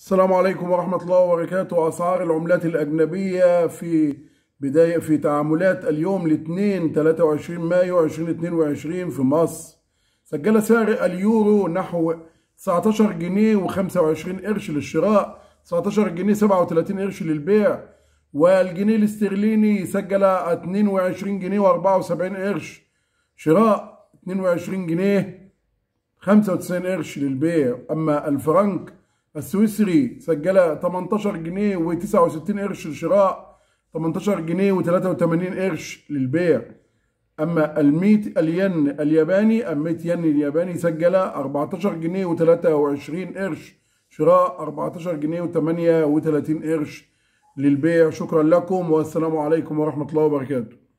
السلام عليكم ورحمة الله وبركاته. أسعار العملات الأجنبية في بداية في تعاملات اليوم الاثنين 23 مايو 2022 في مصر. سجل سعر اليورو نحو 19 جنيه و25 قرش للشراء 19 جنيه 37 قرش للبيع والجنيه الاسترليني سجل 22 جنيه و74 قرش شراء 22 جنيه 95 قرش للبيع. أما الفرنك السويسري سجل 18 جنيه و69 قرش للشراء 18 جنيه و83 قرش للبيع. أما الميت الين الياباني الميت ين الياباني سجل 14 جنيه و23 قرش شراء 14 جنيه و38 قرش للبيع. شكرا لكم والسلام عليكم ورحمة الله وبركاته.